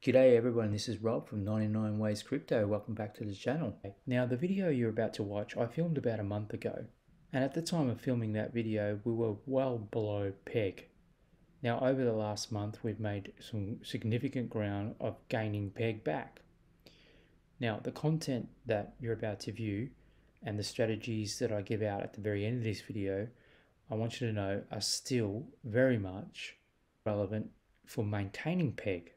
G'day everyone, this is Rob from 99 Ways Crypto. Welcome back to the channel. Now the video you're about to watch I filmed about a month ago and at the time of filming that video we were well below peg. Now over the last month we've made some significant ground of gaining peg back. Now the content that you're about to view and the strategies that I give out at the very end of this video I want you to know are still very much relevant for maintaining peg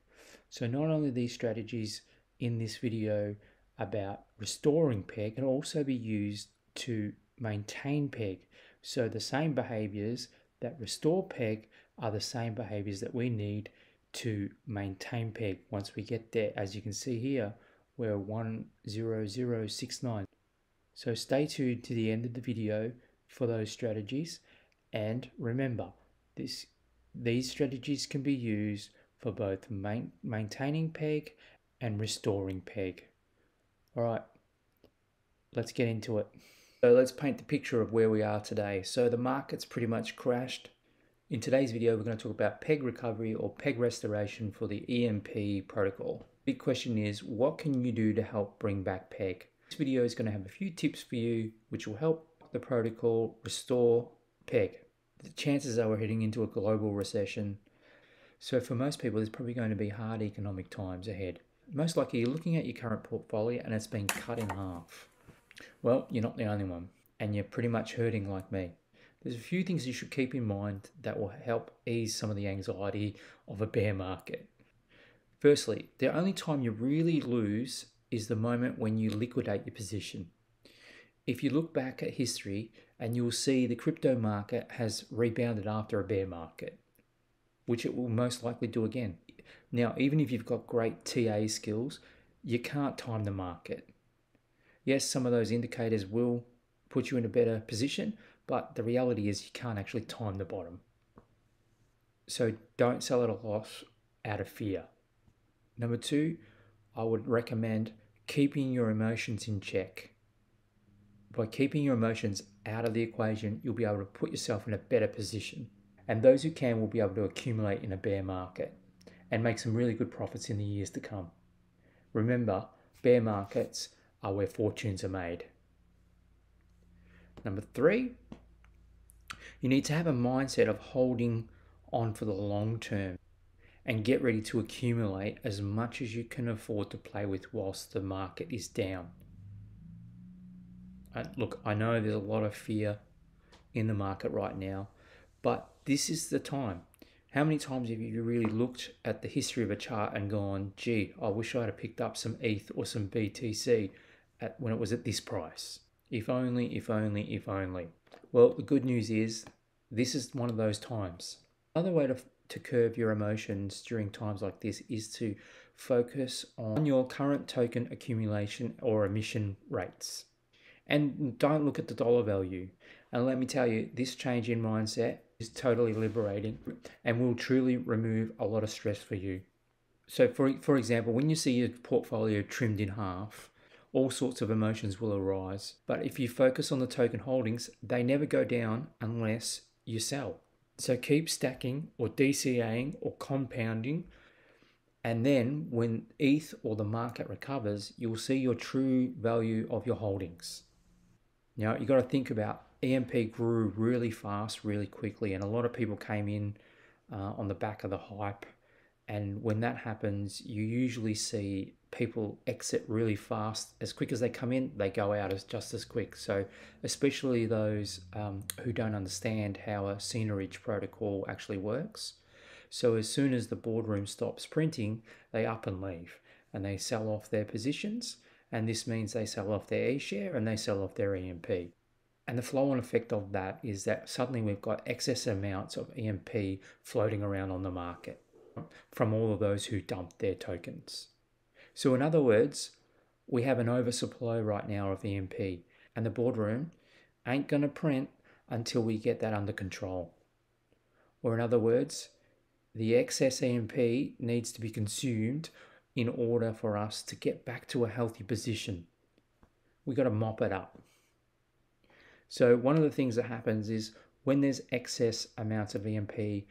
so not only these strategies in this video about restoring PEG can also be used to maintain PEG. So the same behaviors that restore PEG are the same behaviors that we need to maintain PEG once we get there. As you can see here, we're 10069. So stay tuned to the end of the video for those strategies. And remember, this these strategies can be used for both main, maintaining peg and restoring peg. All right, let's get into it. So let's paint the picture of where we are today. So the market's pretty much crashed. In today's video, we're going to talk about peg recovery or peg restoration for the EMP protocol. Big question is, what can you do to help bring back peg? This video is going to have a few tips for you, which will help the protocol restore peg. The chances are we're heading into a global recession so for most people, there's probably going to be hard economic times ahead. Most likely, you're looking at your current portfolio and it's been cut in half. Well, you're not the only one, and you're pretty much hurting like me. There's a few things you should keep in mind that will help ease some of the anxiety of a bear market. Firstly, the only time you really lose is the moment when you liquidate your position. If you look back at history and you'll see the crypto market has rebounded after a bear market which it will most likely do again. Now, even if you've got great TA skills, you can't time the market. Yes, some of those indicators will put you in a better position, but the reality is you can't actually time the bottom. So don't sell at a loss out of fear. Number two, I would recommend keeping your emotions in check. By keeping your emotions out of the equation, you'll be able to put yourself in a better position and those who can will be able to accumulate in a bear market and make some really good profits in the years to come. Remember, bear markets are where fortunes are made. Number three, you need to have a mindset of holding on for the long term and get ready to accumulate as much as you can afford to play with whilst the market is down. Uh, look, I know there's a lot of fear in the market right now, but this is the time. How many times have you really looked at the history of a chart and gone, gee, I wish I'd have picked up some ETH or some BTC at, when it was at this price? If only, if only, if only. Well, the good news is this is one of those times. Another way to, to curb your emotions during times like this is to focus on your current token accumulation or emission rates. And don't look at the dollar value. And let me tell you, this change in mindset is totally liberating and will truly remove a lot of stress for you. So, for, for example, when you see your portfolio trimmed in half, all sorts of emotions will arise. But if you focus on the token holdings, they never go down unless you sell. So keep stacking or DCAing or compounding. And then when ETH or the market recovers, you'll see your true value of your holdings. Now, you've got to think about EMP grew really fast, really quickly, and a lot of people came in uh, on the back of the hype. And when that happens, you usually see people exit really fast. As quick as they come in, they go out as just as quick. So, especially those um, who don't understand how a seigniorage protocol actually works. So, as soon as the boardroom stops printing, they up and leave and they sell off their positions. And this means they sell off their E share and they sell off their EMP. And the flow on effect of that is that suddenly we've got excess amounts of EMP floating around on the market from all of those who dumped their tokens. So, in other words, we have an oversupply right now of EMP, and the boardroom ain't going to print until we get that under control. Or, in other words, the excess EMP needs to be consumed in order for us to get back to a healthy position. We've got to mop it up. So one of the things that happens is when there's excess amounts of EMP,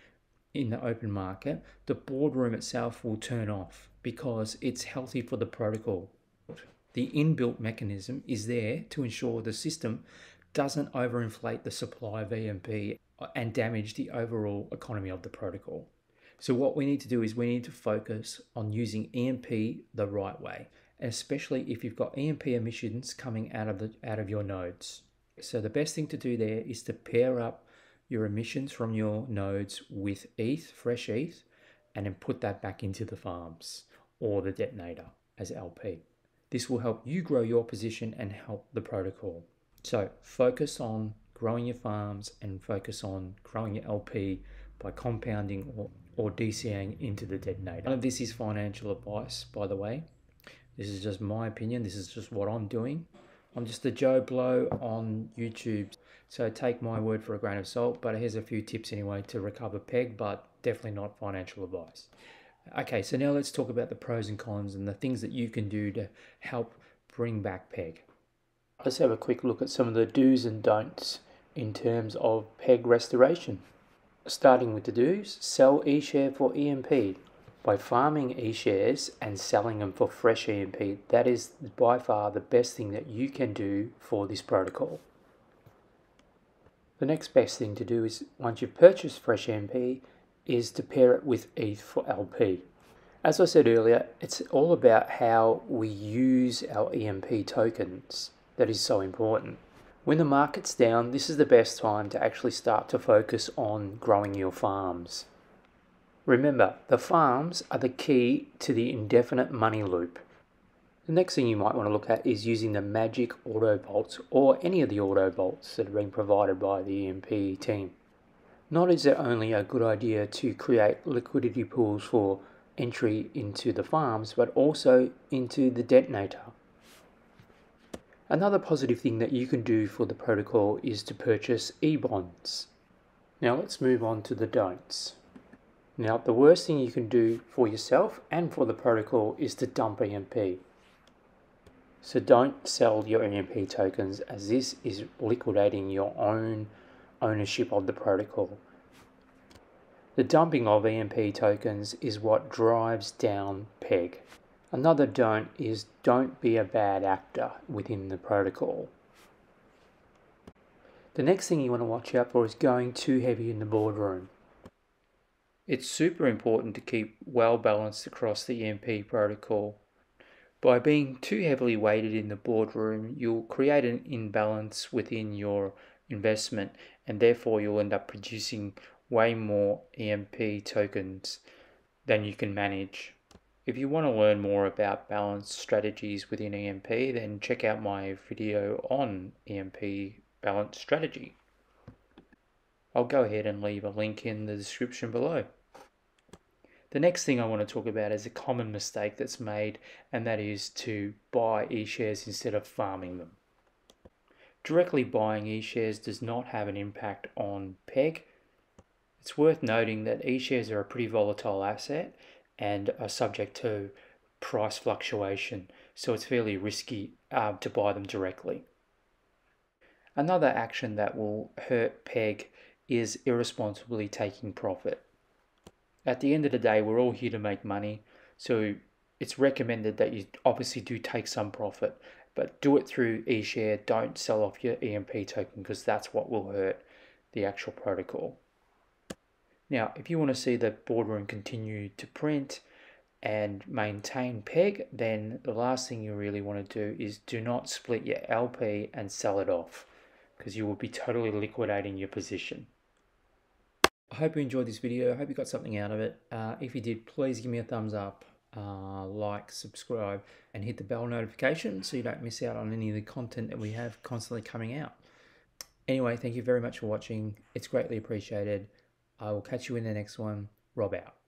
in the open market, the boardroom itself will turn off because it's healthy for the protocol. The inbuilt mechanism is there to ensure the system doesn't overinflate the supply of EMP and damage the overall economy of the protocol. So what we need to do is we need to focus on using EMP the right way, especially if you've got EMP emissions coming out of the out of your nodes. So the best thing to do there is to pair up your emissions from your nodes with ETH, fresh ETH, and then put that back into the farms or the detonator as LP. This will help you grow your position and help the protocol. So focus on growing your farms and focus on growing your LP by compounding or, or DCAing into the detonator. None of this is financial advice, by the way. This is just my opinion. This is just what I'm doing. I'm just a Joe Blow on YouTube. So take my word for a grain of salt, but here's a few tips anyway to recover PEG, but definitely not financial advice. Okay, so now let's talk about the pros and cons and the things that you can do to help bring back PEG. Let's have a quick look at some of the do's and don'ts in terms of PEG restoration. Starting with the do's, sell eShare for EMP. By farming eShares and selling them for fresh EMP, that is by far the best thing that you can do for this protocol. The next best thing to do is once you've purchased fresh EMP is to pair it with ETH for LP. As I said earlier, it's all about how we use our EMP tokens that is so important. When the market's down, this is the best time to actually start to focus on growing your farms. Remember, the farms are the key to the indefinite money loop. The next thing you might want to look at is using the Magic Auto Vaults or any of the auto vaults that are being provided by the EMP team. Not is it only a good idea to create liquidity pools for entry into the farms, but also into the detonator. Another positive thing that you can do for the protocol is to purchase e-bonds. Now let's move on to the don'ts. Now the worst thing you can do for yourself and for the protocol is to dump EMP. So don't sell your EMP tokens as this is liquidating your own ownership of the protocol. The dumping of EMP tokens is what drives down PEG. Another don't is don't be a bad actor within the protocol. The next thing you want to watch out for is going too heavy in the boardroom. It's super important to keep well balanced across the EMP protocol. By being too heavily weighted in the boardroom, you'll create an imbalance within your investment and therefore you'll end up producing way more EMP tokens than you can manage. If you want to learn more about balance strategies within EMP, then check out my video on EMP balance strategy. I'll go ahead and leave a link in the description below. The next thing I want to talk about is a common mistake that's made, and that is to buy e-shares instead of farming them. Directly buying e-shares does not have an impact on PEG. It's worth noting that e-shares are a pretty volatile asset and are subject to price fluctuation, so it's fairly risky uh, to buy them directly. Another action that will hurt PEG is irresponsibly taking profit. At the end of the day, we're all here to make money, so it's recommended that you obviously do take some profit, but do it through eShare. Don't sell off your EMP token because that's what will hurt the actual protocol. Now, if you want to see the boardroom continue to print and maintain PEG, then the last thing you really want to do is do not split your LP and sell it off because you will be totally liquidating your position. I hope you enjoyed this video. I hope you got something out of it. Uh, if you did, please give me a thumbs up, uh, like, subscribe, and hit the bell notification so you don't miss out on any of the content that we have constantly coming out. Anyway, thank you very much for watching. It's greatly appreciated. I will catch you in the next one. Rob out.